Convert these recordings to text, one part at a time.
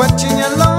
watching your love.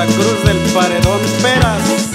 Santa Cruz del Paredón Peras.